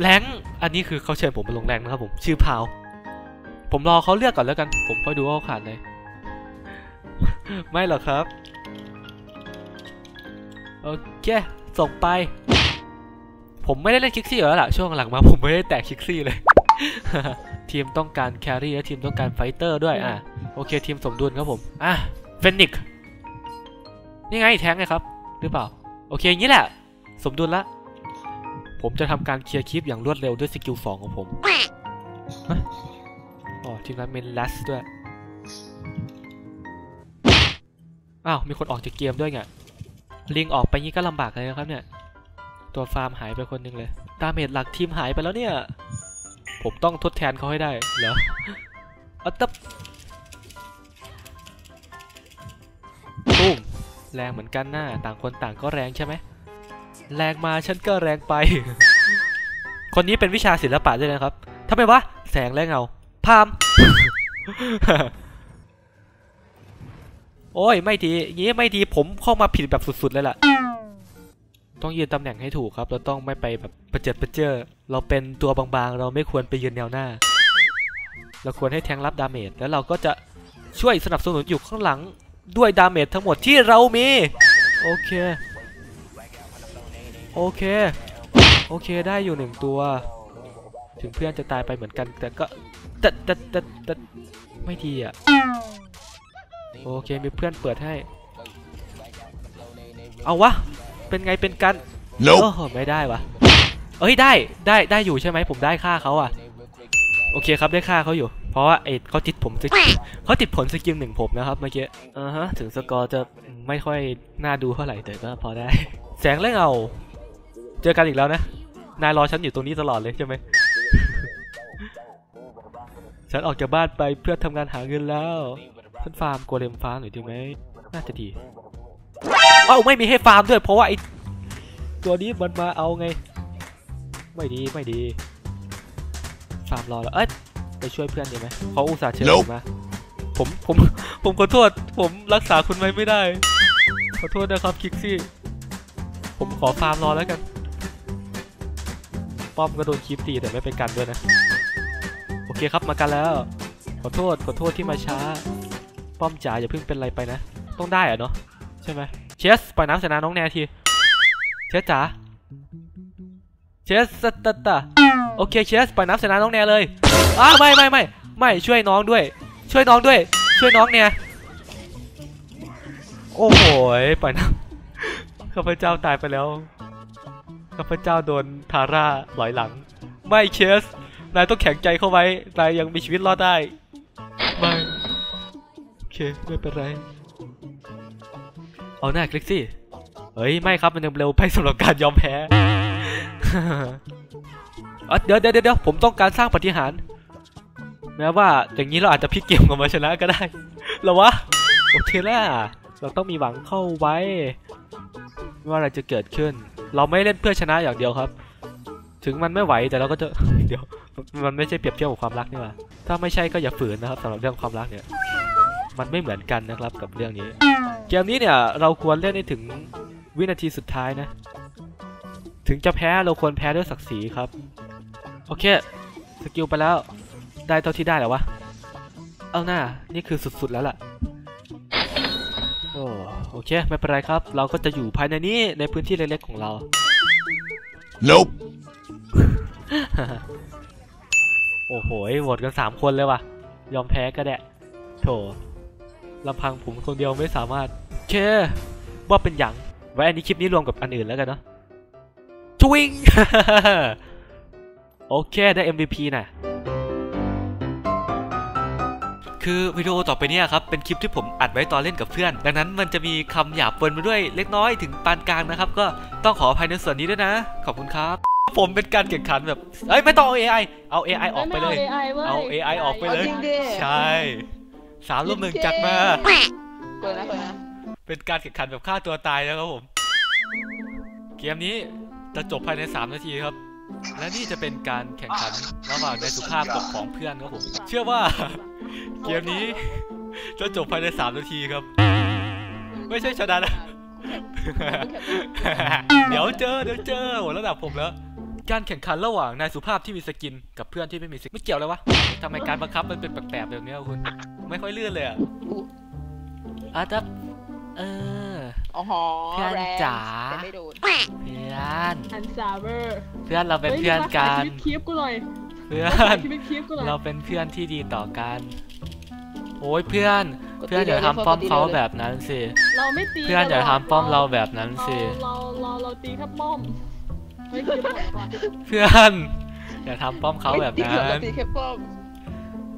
rank อันนี้คือเขาเชิญผมมาลง rank นะครับผมชื่อพาว ผมรอเขาเลือกก่อนแล้วกัน ผมค่อยดูว่าเขาขาดอะไรไม่หรอกครับ โอเค ส่งไป ผมไม่ได้เล่น Krixi อยู่แล้วล่ะ ช่วงหลังมาผมไม่ได้แตะ Krixi เลย ทีมต้องการ carry และทีมต้องการ fighter ด้วยอะโอเค ทีมสมดุลครับผม อะ Fennik นี่ไงแท้งไงครับ หรือเปล่า โอเคอย่างนี้แหละ สมดุลละ ผมจะทำการเคลียร์ creep อย่างรวดเร็วด้วย skill สองของผมฮะอ๋อทีมนั้นเป็นลัสด้วย อ้าว มีคนออกจากเกมด้วยไง ลิงออกไปงี้ก็ลำบากเลยนะครับเนี่ย ตัวฟาร์มหายไปคนหนึ่งเลย damage หลักทีมหายไปแล้วเนี่ย ผมต้องทดแทนเขาให้ได้ เหรออัตับตุ้มแรงเหมือนกันหน้า ต่างคนต่างก็แรงใช่ไหม แรงมาฉันก็แรงไป คนนี้เป็นวิชาศิลปะด้วยนะครับทำไมวะ แสงและเงา พาม โอ้ย ไม่ดีอย่างงี้ไม่ดีผมเข้ามาผิดแบบสุดๆเลยล่ะ ต้องยืนตำแหน่งให้ถูกครับ เราต้องไม่ไปแบบประเจิดประเจ้อเราเป็นตัวบางๆ เราไม่ควรไปยืนแนวหน้า เราควรให้แทงรับ damage แล้วเราก็จะช่วยสนับสนุนอยู่ข้างหลังด้วย damage ทั้งหมดที่เรามี โอเค โอเค โอเคได้อยู่หนึ่งตัว ถึงเพื่อนจะตายไปเหมือนกัน แต่ก็แต่แต่แต่แต่ไม่ดีอะ โอเคมีเพื่อนเปิดให้ เอาวะ เป็นไงเป็นกัน Nope. โอ้โหไม่ได้วะเอ้ยได้ได้ได้อยู่ใช่ไหมผมได้ฆ่าเขาอะ โอเคครับได้ฆ่าเขาอยู่ เพราะว่าไอ้เขาติดผม skill เขาติดผล skill หนึ่งผมนะครับเมื่อกี้อ่าฮะถึงสกอร์จะไม่ค่อยน่าดูเท่าไหร่แต่ก็พอได้ แสงและเงา เจอกันอีกแล้วนะ นายรอฉันอยู่ตรงนี้ตลอดเลยใช่ไหม ฉันออกจากบ้านไปเพื่อทำงานหาเงินแล้ว ฉันฟาร์ม golem ฟาร์มหน่อยดีไหม น่าจะดี เอ้าไม่มีให้ฟาร์มด้วยเพราะว่าไอตัวนี้มันมาเอาไง ไม่ดีไม่ดี ฟาร์มรอแล้ว เอ้ยไปช่วยเพื่อนดีไหมเขาอุตส่าห์เชิญผมมา ผมผมผมขอโทษ ผมรักษาคุณไว้ไม่ได้ ขอโทษนะครับคิกซี่ ผมขอฟาร์มรอแล้วกัน ป้อมก็โดนคีบตีแต่ไม่ไปกันด้วยนะ โอเคครับมากันแล้ว ขอโทษขอโทษที่มาช้า ป้อมจ๋าอย่าเพิ่งเป็นไรไปนะ ต้องได้อะเนาะใช่ไหมเชสปล่อยน้ำใส่นาน้องแนทีเชสจ๋าเชสสตตาโอเคเชสปล่อยน้ำใส่นาน้องแนเลยอ้าไม่ไม่ไม่ไม่ช่วยน้องด้วย ช่วยน้องด้วย ช่วยน้องเนี่ยโอ้โหปล่อยน้ำข้าพเจ้าตายไปแล้ว ข้าพเจ้าโดนทาร่าหลอยหลัง ไม่เชส นายต้องแข็งใจเข้าไว้ นายยังมีชีวิตรอดได้ ไม่โอเคไม่เป็นไร เอาหน้าคลิกสิเฮ้ย ไม่ครับมันยังเร็วไปสำหรับการยอมแพ้เอ้อเดี๋ยวเดี๋ยวเดี๋ยวผมต้องการสร้างปฏิหารแม้ว่าอย่างนี้เราอาจจะพลิกเกมกับมาชนะก็ได้หรอวะ โอเคแล้วเราต้องมีหวังเข้าไว้ ว่าอะไรจะเกิดขึ้น เราไม่เล่นเพื่อชนะอย่างเดียวครับ ถึงมันไม่ไหวแต่เราก็จะเดี๋ยวมันไม่ใช่เปรียบเทียบกับความรักนี่หว่าถ้าไม่ใช่ก็อย่าฝืนนะครับสำหรับเรื่องความรักเนี่ย มันไม่เหมือนกันนะครับกับเรื่องนี้ เกมนี้เนี่ยเราควรเล่นให้ถึงวินาทีสุดท้ายนะ ถึงจะแพ้เราควรแพ้ด้วยศักดิ์ศรีครับ โอเค skill ไปแล้วได้เท่าที่ได้แล้ววะ เอาหน้านี่คือสุดๆแล้วล่ะ โอเค ไม่เป็นไรครับ เราก็จะอยู่ภายในนี้ในพื้นที่เล็กๆของเรา Nope. โอ้โหโหวตกันสามคนเลยว่ะ ยอมแพ้ก็ได้โถลำพังผมคนเดียวไม่สามารถโอเคว่าเป็นอย่าง ไว้อันนี้คลิปนี้รวมกับอันอื่นแล้วกันเนาะทวิง โอเค ได้ MVP นะ คือวิดีโอต่อไปเนี่ยครับเป็นคลิปที่ผมอัดไว้ตอนเล่นกับเพื่อน ดังนั้นมันจะมีคำหยาบปนมาด้วยเล็กน้อยถึงปานกลางนะครับ ก็ต้องขออภัยในส่วนนี้ด้วยนะ ขอบคุณครับ ผมเป็นการแข่งขันแบบเอ้ยไม่ต้องเอา AI เอา AI ออกไปเลย เอา AI ออกไปเลยจริงดิใช่สามรูปหนึ่งจัดมาเปิดนะเปิดนะเป็นการแข่งขันแบบฆ่าตัวตายนะครับผม เกมนี้จะจบภายใน 3 นาทีครับ และนี่จะเป็นการแข่งขันระหว่างในสุภาพกับของเพื่อนครับผม เชื่อว่า เกมนี้จะจบภายใน3นาทีครับ ไม่ใช่ชนะนะ เดี๋ยวเจอเดี๋ยวเจอโหระดับผมแล้ว การแข่งขันระหว่างนายสุภาพที่มีสกิน กับเพื่อนที่ไม่มีสกินไม่เกี่ยวเลยวะทำไมการบังคับมันเป็นแปลกๆแบบเนี้ยคุณ ไม่ค่อยเลื่อนเลยอะอุ๊อาจจะเอออ๋อหอเพื่อนแรงจ๋า แต่ไม่โดนเพื่อนอันซาเวอร์เพื่อนเราเป็นเพื่อนกันชีวิตคีฟกูหน่อยเพื่อถ่านยชีวิตคีฟกูหน่อยเราเป็นเพื่อนที่ดีต่อกัน โอ้ยเพื่อน เพื่อนอย่าทำป้อมเขาแบบนั้นสิเราไม่ตีเพื่อนอย่ากัหรกทำป้อมเราแบบนั้นสิเราเราเราตีแค่ป้อมเฮ้ยคีฟหมดก่อนเพื่อนอย่าทำป้อมเขาแบบไม่นั้เกี่ยวกับนตีแค่ป้อม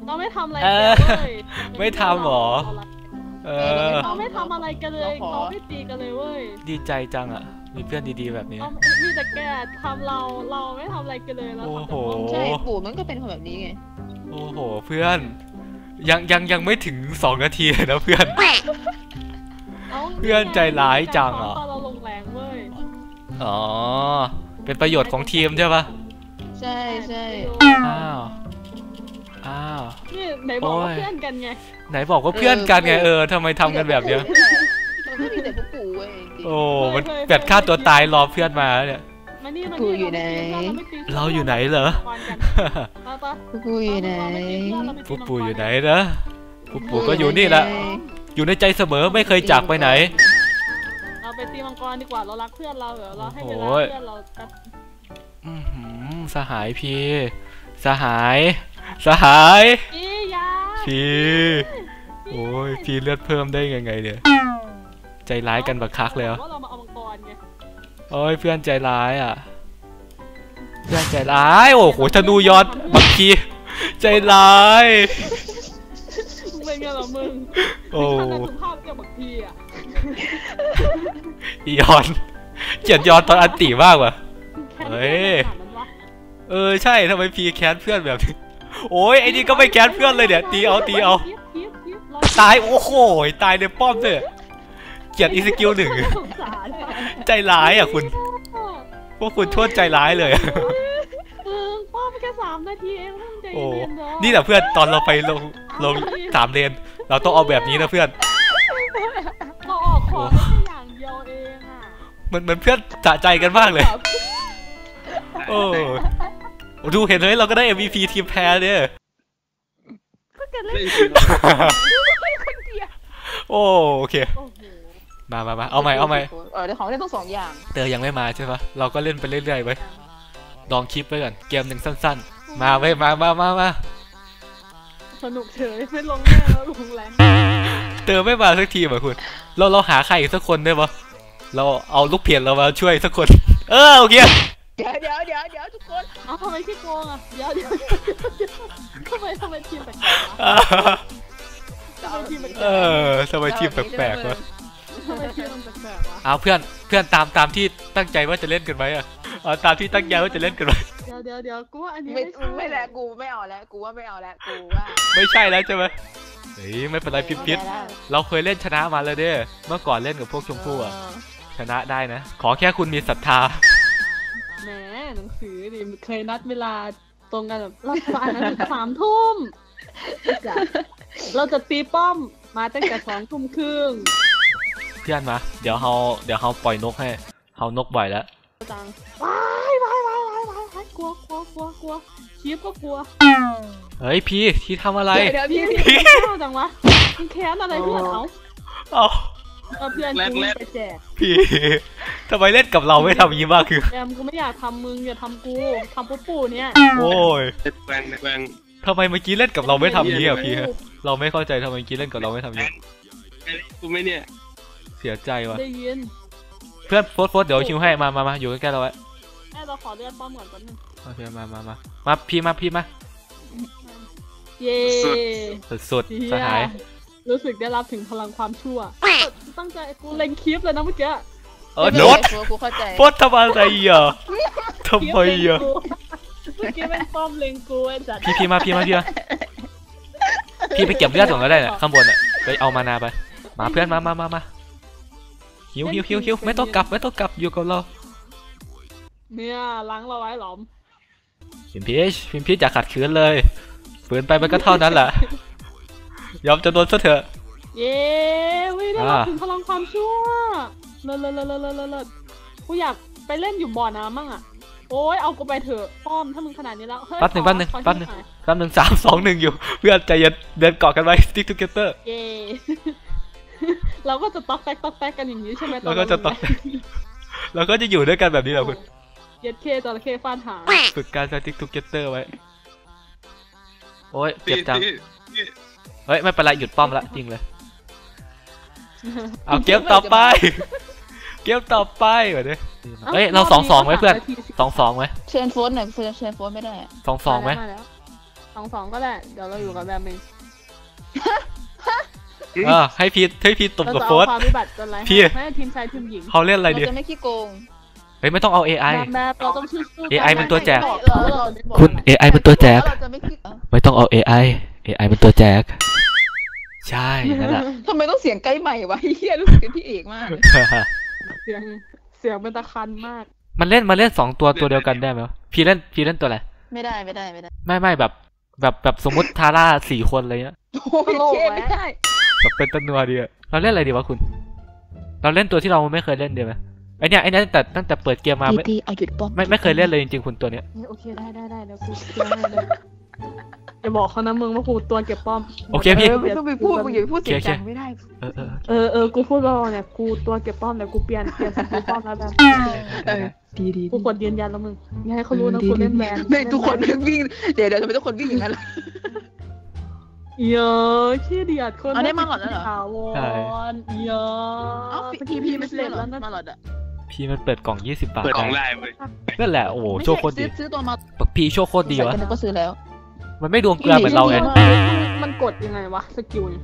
เราไม่ทำอะไรเอกันอเลยไม่ทำหรอเออเราไม่ทำอะไรกันเลยเราขอเราไม่ตีกันเลยเว้ยดีใจจังอะ มีเพื่อนดีๆแบบนี้เรามีแต่แกทำเราเราไม่ทำอะไรกันเลยเราโอ้ทำโหแต่ป้อมใช่ปู่มันก็เป็นคนแบบนี้ไง โอ้โห เพื่อน ยังยังยังไม่ถึงสองนาทีเลยนะเพื่อนอาเพื่อนใจร้ายจังอะตอนเราลงแรงเว้ย อ๋อ เป็นประโยชน์ของทีมใช่ปะใช่ใช่อ้าว อ้าวนี่ไหนบอกว่าโอ้ยเพื่อนกันไง ไหนบอกว่าเพื่อนกันไงเออทำไมทำกันแบบเนี้ยมันก็มีแต่พวกปู่เว้ยจริง โอ้ มันแปดฆ่าตัวตายรอเพื่อนมาเนี่ย มานี่มากูนี่อยู่ไหน เราอยู่ไหนเหรอก่อนกันไปปะพวกปู่อยู่ไหน ปุ๊บปู่อยู่ไหนนะปุ๊บปู่ก็อยู่นี่แหละ อยู่ในใจเสมอไม่เคยจากไปไหน เราไปตีมังกรดีกว่าเรารักเพื่อนเราเดี๋ยวเราให้เวลาโอ้ยเพื่อนเราแป๊บอื้อหือสหายพี่ สหาย สหาย อียาพี่ โอ้ยพี่เลือดเพิ่มได้ยังไงเนี่ย ใจร้ายกันบักคักเลยเหรอว่าเรามาเอามังกรไงโอ้ยเพื่อนใจร้ายอะ เพื่อนใจร้าย โอ้โหธนูยอดบักทีใจร้ายมึงเป็นไงล่ะมึงโอ้ท่านนายสุภาพเกี่ยวกับพี่อะอียอนเกลียดยอนตอนอันติมากว่ะเฮ้ยแค่นี้ขนาดนั้นวะเออใช่ทำไมพีแค้นเพื่อนแบบนี้โอ้ยไอ้นี่ก็ไม่แค้นเพื่อนเลยเนี่ยตีเอาตีเอาทีบทีบทีบเรตายโอ้โหตายในป้อมเลย เกลียดอีสกิลหนึ่งน่าสงสารอะใจร้ายอะคุณ พวกคุณโทษใจร้ายเลยอะมึงป้อมแค่สามนาทีเองมึงใจโอ้เย็นๆเนาะนี่แหละเพื่อนตอนเราไปลงลงสามเลน เราต้องเอาแบบนี้นะเพื่อน เราออกของได้แค่อย่างเดียวเองอะมันมันเพื่อนสะใจกันมากเลย โอ้ดูเห็นเลยเราก็ได้ MVP ทีมแพ้เนี่ย ก็แกเล่นคนเดียว โอ้โอเค โอ้โห มามามาเอาใหม่เอาใหม่เออเดี๋ยวของเล่นต้องสองอย่าง เตอยังไม่มาใช่ปะเราก็เล่นไปเรื่อยๆไว้ยลองคลิปไว้ก่อน เกมหนึ่งสั้น ๆ มาไว้ยมามามามาสนุกเฉยไม่ลงแน่แล้วลงแรงเตอไม่มาสักทีเหรอคุณ เราเราหาใครอีกสักคนได้ปะเราเอาลูกเพียนเรามาช่วยสักคน เออโอเคเดี๋ยวเดี๋ยวเดี๋ยวเดี๋ยวทุกคนเอาทำไมขี้โกงอะ เดี๋ยวเดี๋ยวทำไมทำไมทีมแปลกๆวะจะเอาทีมแปลกเออทำไมทีมแปลกๆวะ ทำไมทีมมันแปลกๆวะเอาเพื่อนเพื่อนตามตามที่ตั้งใจว่าจะเล่นกันไหมอะเอาตามที่ตั้งใจว่าจะเล่นกันไหมเดี๋ยวเดี๋ยวเดี๋ยวกูว่าอันนี้ไม่ไม่ใช่ไม่แล้วกูไม่เอาแล้วกูว่าไม่เอาแล้วกูว่าไม่ใช่แล้วใช่ไหมเฮ้ยไม่เป็นไรพิมพิษไม่ได้เราเคยเล่นชนะมาแล้วเด้อเมื่อก่อนเล่นกับพวกชมพู่อะชนะได้นะ ขอแค่คุณมีศรัทธา แหมหนังสือดิเคยนัดเวลาตรงกันแบบเราจะอ่านหนังสือสามทุ่มจ้ะเราจะตีป้อมมาตั้งแต่สองทุ่มครึ่งเพื่อนมา เดี๋ยวเฮาเดี๋ยวเฮาปล่อยนกให้เฮานกบ่อยแล้วจังว้ายว้ายว้ายว้ายว้ายว้ายกลัวกลัวกลัวกลัวคีบก็กลัว เฮ้ยพี่ที่ทำอะไร เดี๋ยวพี่พี่พี่เข้าจังวะมึงแค้นอะไรเพื่อนเขาเอ้าเอาเพื่อนกูไปแจกพี่ทำไมเล่นกับเราไม่ทำอย่างนี้บ้างคือแอมกูไม่อยากทำมึงอย่าทำกูทำปุ๊บปู่เนี่ย โอ้ยแกวงแกวงทำไมเมื่อกี้เล่นกับเราไม่ทำอย่างนี้อะพี่เราไม่เข้าใจทำไมเมื่อกี้เล่นกับเราไม่ทำอย่างนี้กูไม่เนี่ย เสียใจว่ะ ได้ยินเพื่อนโฟร์โฟร์เดี๋ยวคิวให้มามามาอยู่ใกล้ๆเราไว้แม่เราขอเลือดป้อมก่อนแป๊บนึงโอเคมามามามาพี่มาพี่มาเย้สุดๆสหาย รู้สึกได้รับถึงพลังความชั่ว ตั้งใจกูเล็งคลิปเลยนะเมื่อกี้เออไม่โนป็ดนไรกูเข้าใจโฟร์ทำอะไรอะทำไมอะเมื่อกี้เป็นป้อมเล็งกูไอ้สัตว์พี่พี่มาพี่มาพี่มาพี่ไปเก็บเลือดก่อนก็ได้น่ะข้างบนอะไปเอามานาไป มาเพื่อนมามามามา หิวหิวหิวหิวไม่ต้องกลับไม่ต้องกลับอยู่กับเรา เนี่ยล้างเราไว้หลอมพิมพีชพิมพีชอย่าขัดขืนเลยฝืนไปมันก็เท่านั้นแหละยอมจำนวนซะเถอะ เย้วิได้รับอ่าถึงพลังความชั่วเลิศเลิศเลิศเลิศเลิศเลิศกูอยากไปเล่นอยู่บ่อน้ำมั่งอะโอ้ยเอากูไปเถอะป้อมถ้ามึงขนาดนี้แล้วเฮ้ยแป๊บหนึ่งขอแป๊บหนึ่งขอแป๊บหนึ่งที่อยแป๊บหนึ่งสามสองหนึ่งอยู่ เพื่อนใจเย็นเดินเกาะกันไว้ stick together เย่ เราก็จะต๊อกแต๊กต๊อกแต๊กกันอย่างนี้ใช่ไหมแล้วก็จะต้องเราก็จะอยู่ด้วยกันแบบนี้แหละคุณเย็ดเคจระเข้ฟาดหางฝึกการ stick together ไว้ โอ้ยตีเจ็บจังตีตีเฮ้ย ไม่เป็นไรหยุดป้อมละจริงเลย เอาเกมต่อไป เกมต่อไปแบบนี้เฮ้ย เราสองสองไว้เพื่อนสองสองไว้เชิญโฟนหน่อยเชิญเชิญโฟนไม่ได้อะสองสองไว้มาแล้วสองสองก็ได้ เดี๋ยวเราอยู่กับแบมเอง เออให้พีทให้พีทตบเรากับจะโฟเอาสความวิบัติจนไรพี่ให้ทีมชายทีมหญิงเขาเล่นอะไรเราดีจะไม่ขี้โกงเฮ้ยไม่ต้องเอา AI แบมแบบเราต้องสู้ๆ AI มันตัวแจกเออเราคุณ AI เป็นตัวแจกเราจะไม่ขี้เออไม่ต้องเอา AI AI เป็นตัวแจก ใช่นั่นแหละทำไมต้องเสียงใกล้ใหม่วะเฮียรู้สึกเป็นพี่เอกมากเลยเสียงเสียงเป็นตะคันมาก มันเล่นมาเล่นสองตัวตัวเดียวกันได้ไหมวะพี่เล่นพี่เล่นตัวอะไร ไม่ได้ไม่ได้ไม่ได้ ไม่ไม่แบบแบบแบบสมมติทาร่าสี่คนอะไรเงี้ยโอ้ยเชไม่ได้ แบบเป็นตัวนัวดีอะเราเล่นอะไรดีวะคุณ เราเล่นตัวที่เราไม่เคยเล่นดีไหมไอเนี้ยไอเนี้ยตั้งแต่ตั้งแต่เปิดเกมมาไม่ตีเอาหยุดป้อมไม่ไม่เคยเล่นเลยจริงๆคุณตัวเนี้ยโอเคได้ได้ได้เดี๋ยวกูเชื่อให้เลยอย่าบอกเขานะมึงว่ากูตัวเก็บป้อมโอเคพี่เออไม่ต้องไปพูดมึงอย่าไปพูดเสียงโอเคดังไม่ได้เออเออเออเออกูพูดรอเนี่ยกูตัวเก็บป้อมเดี๋ยวกูเปลี่ยนเปลี่ยนสกิลป้อมแล้วแบบเออดีดีกูกดยืนยันแล้วมึงอย่าให้เขารู้นะกูเล่นแบนไม่ทุกคนวิ่งเดี๋ยวเดี๋ยวทำไมทุกคนวิ่งอย่างนั้นล่ะ เยอะขี้เดียดคนเอาได้มาหลอดแล้วเหรอ ถาวรเยอะเอ้าสกิลพีไม่ซื้เสร็อจเหรอแล้วนะมาหลอดอะพี่มันเปิดกล่องยี่สิบบาทเปิดของได้ได้เว้ยนั่นแหละ โอ้โหไม่โชใช่คโคตรซื้ดีอซื้อตัวมาปักพี่โชคโคตรดีวะ ใส่กันก็ซื้อแล้ว มันไม่ดวงเกลือเหมือนเราไง มันกดยังไงวะ สกิลเนี่ย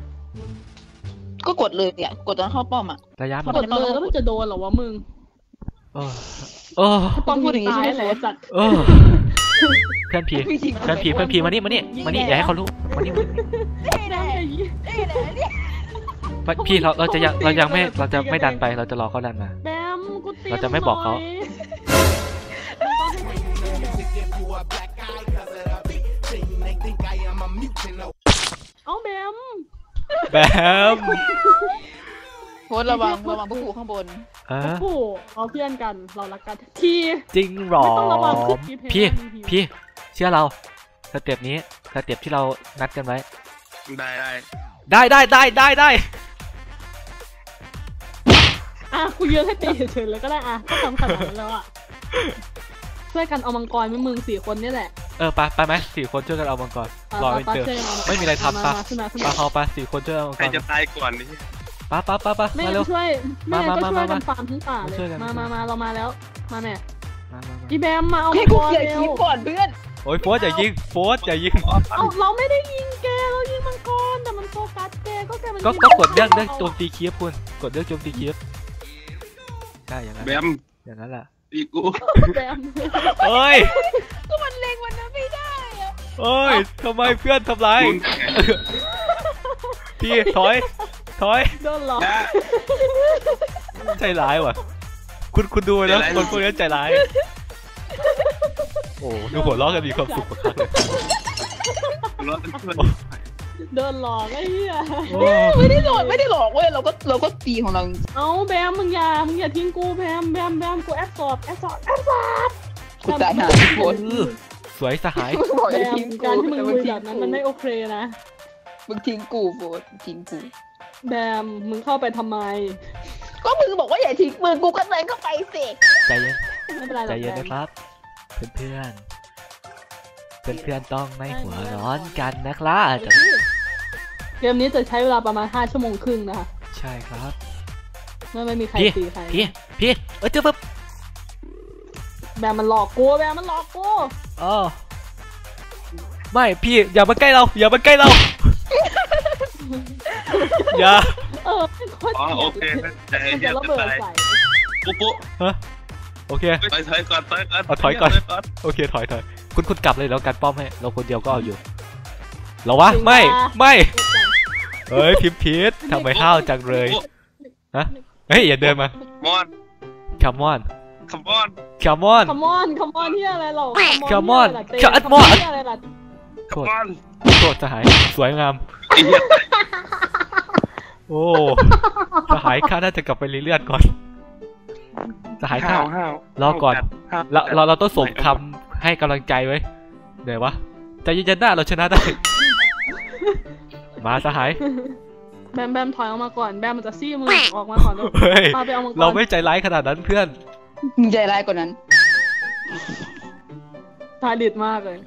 ก็กดเลยเนี่ยกดตอนเข้าป้อมอะ ระยะพมัอนกดเลยแล้วมันจะโดนเหรอวะมึงเออเออป้อมพูดอย่างงี้ตายใช่ไหมแหละจัดเออเพื่อนพี่พี่จริงเพื่อนพี่เพื่อนพี่มานี่มานี่มานี่อย่าให้เขารู้มานี่มานี่นี่แหละนี่แหละนี่ไม่พี่เราเราจะยังเรายังไม่เราจะไม่ดันไปเราจะรอเขาดันมาแบมกูตีเราจะไม่บอกเขาหน่อยเอาแบมแบมโพสต์ระวังระวังพวกกูข้างบนเออโอ้โหเอาเพื่อนกันเรารักกันทีจริงหรอไม่ต้องระวังขึ้นกี่เพลงพี่นะพี่ เชื่อเรา step นี้ step ที่เรานัดกันไว้ ได้ได้ได้ได้ได้ได้ได้อะกูยืนให้ตีเฉยๆเลยก็ได้อะก็ทำขนาดนั้นแล้วอะช่วยกันเอามังกรไม่มึงสี่คนนี่แหละ เออไปไปไหมสี่คนช่วยกันเอามังกรเอารอเอาเป็นปะเจอช่วยกันเอาไม่มีอะไรทำปะมาขึ้นมาขึ้นปามาเขาปะสี่คนช่วยเอามังใครกรจะตายก่อนนี่ปะปะปะปะไม่มางั้เร็วนช่วยไม่งั้นก็มาช่วยมากันมาฟาร์มทั้งป่าเลช่วยยกันมามามาเรามาแล้วมาแม่มามามาอีแบมมาเอาให้มังกูกรเคลียร์เร็คลิปวก่อนเพื่อน โอ้ยโฟสอย่ายิงโฟสอย่ายิงเอาเราไม่ได้ยิงแกเรายิงมังกรแต่มันโฟกัสแกก็แกมันก็ยิงก็กดเลือกเลือกโจมตีคีฟคุณกดเลือกโจมตีคีฟใช่อย่างนั้นแบมอย่างนั้นแหละตีกูแบมเอ้ยก็มันเล็งวันนั้นไม่ได้อะเอ้ยทำไมเพื่อนทำร้ายคุณพี่ถอยถอยโดนหลอกนะใจร้ายว่ะ คุณคุณดูไว้นะใจร้ายคนพวกนี้ใจร้ายโอ้ดูหัวเราะกันมีความสุขมากเลยรถช่วยโดนหลอกไอ้เหี้ยโอ้ไม่ได้หลอกไม่ได้หลอกเว้ยเราก็เราก็ตีของเราเอาแบมมึงอย่ามึงอย่าทิ้งกูแบมแบมแบมกูแอดสอบแอดสอบแอดสอบกูตายหาทุกคนสวยสหายมึงบอกแบอย่ามทิ้งกูการที่มึงแต่คุมึงยทิ้แบงบนั้นกูมันไม่โอเคนะมึงทิ้งกูโฟดทิ้งกูแบมมึงเข้าไปทำไม ก็มึงบอกว่าอย่าทิ้งมือกูก็เลยก็ไปสิใจเย็นไม่เป็นไรหรใจอกเย็นแบนะมครับ เพื่อนเพื่อนเพื่อนๆต้องไม่หัวร้อนกันนะครับเกมนี้จะใช้เวลาประมาณ5ชั่วโมงครึ่งนะคะใช่ครับเมื่อไม่มีใครพี่ตีใครพี่พี่เออเจ้าปุ๊บแบมมันหลอกกูแบมมันหลอกกูอ๋อไม่พี่อย่ามาใกล้เรา อย่ามาใกล้เราอย่าเออเป็นคนอ๋อโอเคใจมันเย็จะนระจะเบิดตายใส่ปุ๊บปุ๊บ โอเคถอยถอยก่อนถอยก่อนเอาถอยก่อนโอเคถอยถอยคุณคุณกลับเลยแล้วกันป้อมให้เราคนเดียวก็เอาอยู่เหรอวะไม่ไม่เฮ้ยพิมพ์พีททำไมห้าวจังเลยเฮ้ยอย่าเดินมามอนคัมมอนคัมมอนคัมมอนคอมอนคอมอนที่อะไรหรอ Come on เหี้ย Come on อะไรล่ะโทษมอนโทษสหายสวยงามไอ้เหี้ยโอ้สหายข้าน่าจะกลับไปรีเลือดก่อน สหายข้าห้าวห้าวรอก่อนห้าวเราเราเราต้องส่งคำให้กำลังใจไว้เดี๋ยววะใจเย็นๆหน้าเราชนะได้ มาสหาย แบมแบมถอยออกมาก่อน แบมมันจะซี่มือออกมาก่อนแล้วเฮ้ยพาไปเอามังกรเราไม่ใจร้ายขนาดนั้นเพื่อนมึงใจร้ายกว่านั้นทาดิดมากเลย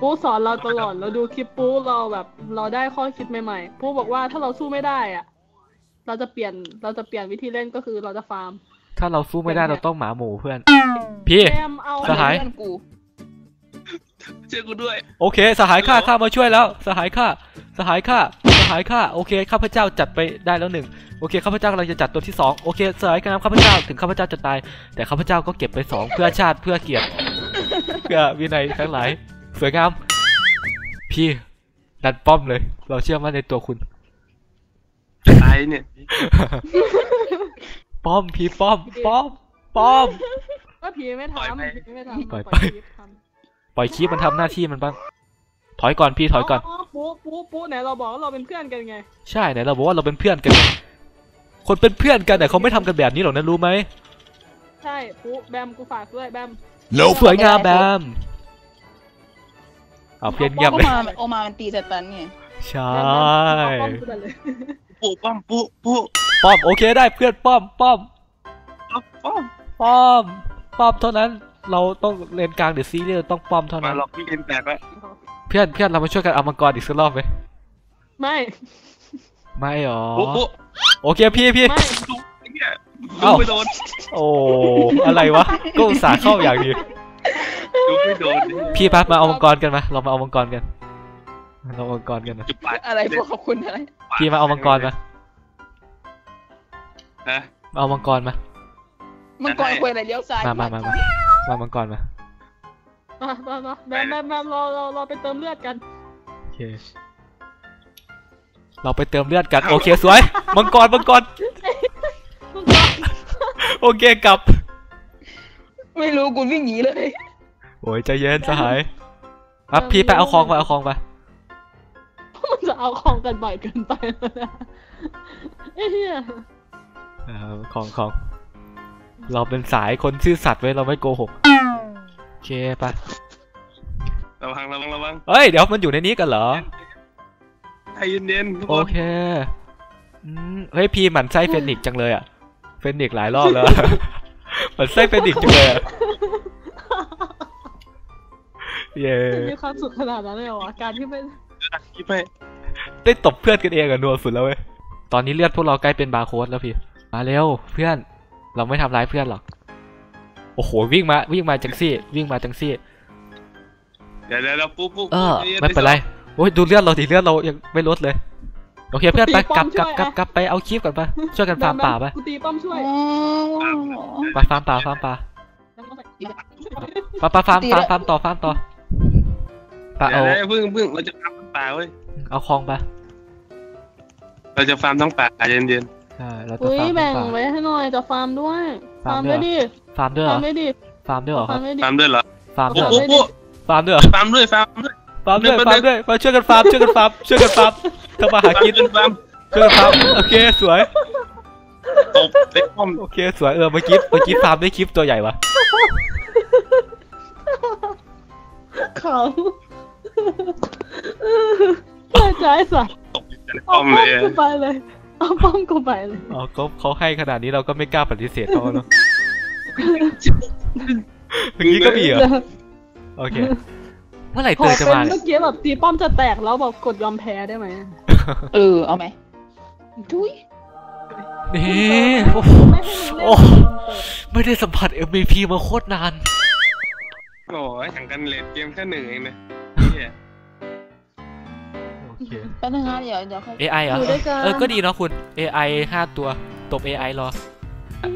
ปูสอนเราตลอด เราดูคลิปปูเราแบบ เราได้ข้อคิดใหม่ๆปูบอกว่าถ้าเราสู้ไม่ได้อะ เราจะเปลี่ยนเราจะเปลี่ยนวิธีเล่นก็คือเราจะฟาร์ม ถ้าเราสู้ไม่ได้เราต้องหมาหมูเพื่อน พี่แบมเอาสหาย เพื่อนกูเชื่อกูด้วยโอเค สหายข้าข้ามาช่วยแล้ว สหายข้าสหายข้าสหายข้าโอเคข้าพเจ้าจัดไปได้แล้วหนึ่งโอเคข้าพเจ้ากำลังจะจัดตัวที่สองโอเคสหายงามข้าพเจ้าถึงข้าพเจ้าจะตาย แต่ข้าพเจ้าก็เก็บไปสองเพื่อชาติเพื่อเกียรติเพื่อวินัยทั้งหลายสวยงามพี่ดันป้อมเลย เราเชื่อมั่นในตัวคุณตาย เนี่ย ป้อมพี่ป้อม ป้อม ป้อม ก็ผีไม่ปล่อยทำไปผีไม่ทำปล่อยปไปล่อยคลิปทำปล่อยคีบมันทำหน้าที่มันบ้าง ถอยก่อนพี่ถอยก่อนปูปูปูไหนเราบอกว่าเราเป็นเพื่อนกันไง ใช่ไหนเราบอกว่าเราเป็นเพื่อนกันไงคนเป็นเพื่อนกันแต่เขาไม่ทำกันแบบนี้หรอกนะรู้ไหม ใช่ปูแบมกูฝากด้วยแบมสวยงามแบมเอาเพี้ยนเงียบโอเลยมาโอมามันตีสตันไง ใช่แบมเอา ป้อมกูได้เลยปุ๊ป้อมปุ๊ปุ๊ป้อมโอเคได้เพื่อนป้อมป้อมป้อมป้อมป้อมเท่านั้น เราต้องเลนกลางเดี๋ยวซีเรียต้องป้อมเท่ามานั้น หลอกพี่เอ็นแตกแล้วเพื่อนเพื่อนเรามาช่วยกันเอามังกรอีกสักรอบไหมไม่ไม่หรอปุ๊ปุ๊โอเคพี่พี่ ไม่เนี่ยเอ้าดูไม่โดนโอ้อะไรวะก็อุตส่าห์เข้าอย่างดีดูไม่โดนพี่ปั๊บมาเอามังกรกันมาเรามาเอามังกรกัน เราเอามังกรกันนะจุดปากอะไรพวกขอบคุณอะไรพี่มาเอามังกรมาฮะมาเอามังกรมามังกรคุยอะไรเลี้ยวซ้ายมามามามามามังกรมามามามาแบมแบมแบมเราเราเราไปเติมเลือดกันโอเคเราไปเติมเลือดกัน โอเคสวย มังกรมังกรโอเคกลับ ไม่รู้กูวิ่งหนีเลย โอ้ยใจเย็นสหายอะพี่ไปเอาของไปเอาของไปมันจะ เอาของกันบ่อยเกินไปแล้วนะเอ้ยเหี้ยอ่าของของ เราเป็นสายคนซื่อสัตย์ไว้ยเราไม่โกหก โอเคไประวังระวังระวังเฮ้ย เดี๋ยวมันอยู่ในนี้กันเหรอ ใจเย็นๆทุกคนโอเคอืมเฮ้ยพี่หมันไส้เฟนิกซ์จังเลยอะ เฟนิกซ์หลายรอบแล้วหมันไส้เฟนิกซ์จังเลยอะเย้จะมีความสุขขนาดนั้นเลยเหรอวะการที่ไม่พี่ไป ได้ตบเพื่อนกันเองอะนัวสุดแล้วเว้ย ตอนนี้เลือดพวกเราใกล้เป็นบาร์โค้ดแล้วพี่ มาเร็วเพื่อน เราไม่ทำร้ายเพื่อนหรอก โอ้โหวิ่งมาวิ่งมาจังซี่ วิ่งมาจังซี่ เดี๋ยวเดี๋ยวเราปุ๊ปุ๊เออไม่เป็นไรโอ้ยดูเลือดเราดิเลือดเรายังไม่ลดเลย โอเคเพื่อนไปกลับกลับกลับกลับไปเอา creep ก่อนไปช่วยกันฟาร์มป่าไปกูตีป้อมช่วยอ๋อไปฟาร์มป่าฟาร์มป่าป่าป่าฟาร์มฟาร์มฟาร์มต่อฟาร์มต่อป่าเดี๋ยวเอาวนะพึ่งพึ่งเราจะฟาร์มทั้งป่าเว้ย เอาคลองไปเราจะฟาร์มทั้งป่าเย็นเย็นใช่เราจะอุ้ยฟาร์มแบ่งป่าไว้ให้หน่อยจะฟาร์มด้วย ฟาฟาร์ร์มมด้วยด้วยดิฟาร์มด้วยเหรฟาอร์มด้วยดิฟาร์มด้วยเหรอคฟารับร์มด้วยดิ ฟาร์มด้วยเหรอฟาร์มด้ปุ๊วยเหรอปุ๊ปุ๊ฟาร์มด้วยเหรอฟาร์มด้วยฟาร์มด้วย ฟาร์มด้วยเดี๋ยวฟาร์มด้วยมาช่วยกันฟาร์มช่วยกันฟาร์มช่วยกันฟาร์มทำมาหาฟาร์มกินเป็นฟาร์มช่วยกันฟาร์มโอเคสวยตบเล็กป้อมโอเคสวยเออเมื่อกี้เมื่อกี้ฟาร์มได้คลิปตัวใหญ่วะเขา ใช่ใจสัตว์ตบเล็กเอาป้อมป้เลอมยกูไปเลยเอาป้อมกูไปเลยอ๋อเขาเขาให้ขนาดนี้เราก็ไม่กล้าปฏิเสธเขาเนาะอย่างนี้ก็มีเหรอโอเค เมื่อไหร่ขอเตยจะเป็นมาเนี่ยเมื่อกี้แบบตีป้อมจะแตกแล้วแบบกดยอมแพ้ได้ไหมเออเอาไหมทุยนี่โอ้โหไม่ให้มึงเล่นโอ้ไม่ได้สัมผัส MVP มาโคตรนานโอ้ยแข่งกันเลดเกมแค่หนึ่งเองนะเหี้ยโอเค แป๊บนึงนะเดี๋ยวเดี๋ยวค่อย AI เหรอ อยู่ด้วยกัน เออ ก็ดีเนาะคุณ AI ห้าตัว ตบ AI รอ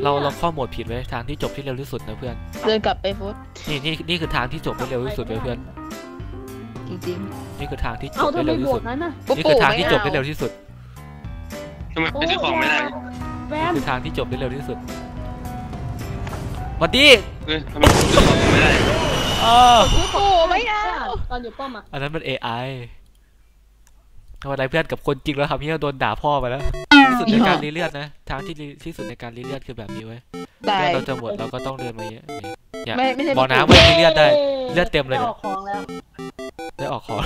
เราเราข้อโหมดผิดไว้ทางที่จบที่เร็วที่สุดนะเพื่อน เดินกลับไปฟุตนี่นี่นี่คือทางที่จบได้เร็วที่สุดเลยเพื่อน จริงนี่คือทางที่จเอาบได้ทำไมเร็วที่บวสุกดนั้นน่ะๆปุ๊บนี่คือปู่ทางไม่ที่จบได้เอาเร็วที่สุด ทำไมไม่ซื้อของไม่ได้แบนี่มคือทางที่จบได้เร็วที่สุดหวัดดีเฮ้ยทำไมซื้อของไม่ได้อ๋อปุ๊บปู่ไม่เอา ตอนอยู่ป้อมอะ อันนั้นมัน AI ทำอะไรเพื่อนกับคนจริงแล้วทำที่โดนด่าพ่อไปแล้วที่สุดในการรีเลียดนะทางที่ที่สุดในการรีเลียดคือแบบนี้เว้ยเลือดเราจะหมดเราก็ต้องเดินมาเยอะนี่เนี่ยบ่อน้ำไว้รีเลียดได้เลือดเต็มเลยได้เลือดอกของแล้วได้ออกขอ